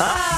Ah!